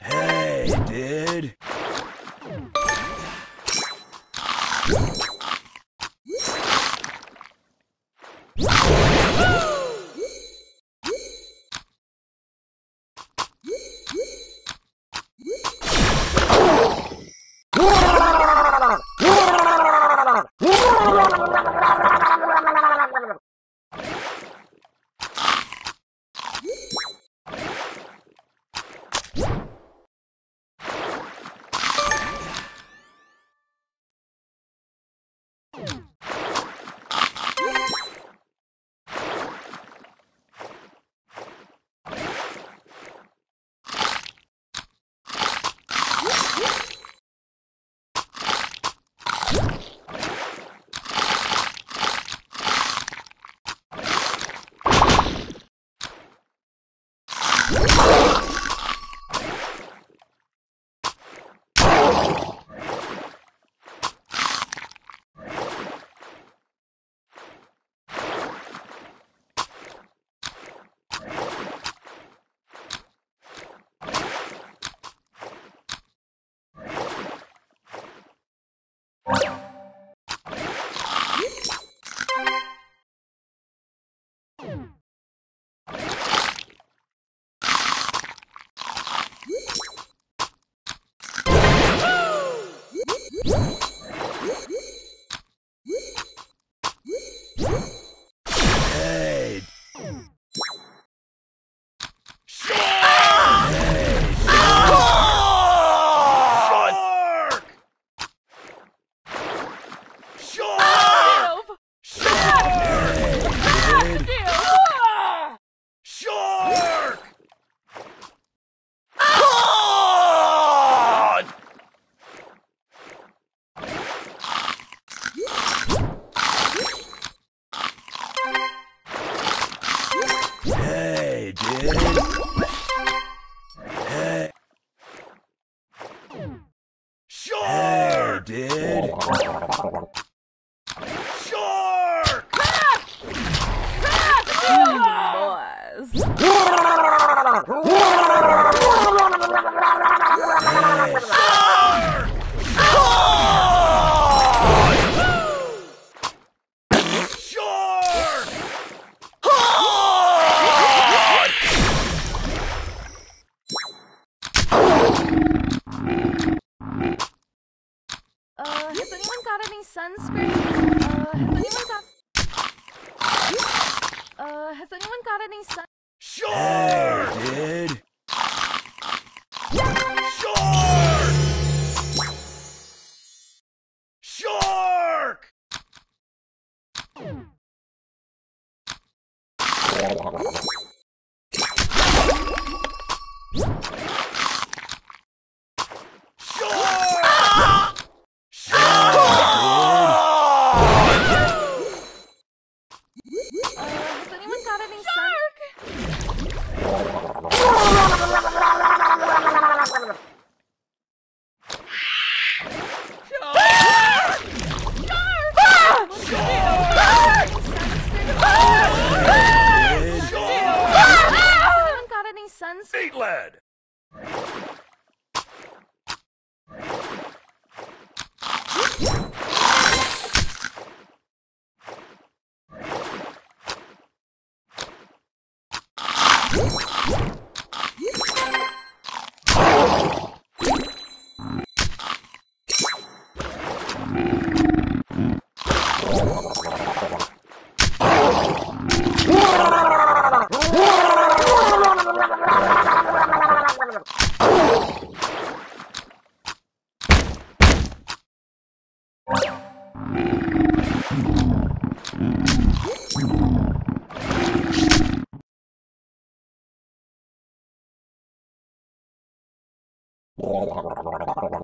Hey, dude. Oh, dude. Shark! Boys. Hey, shark! God! Shark! God! Uh, has anyone got any sunscreen? Uh, has anyone got... Uh, has anyone got any sun... Shark! Hey, dude. Shark! Shark! Shark! What?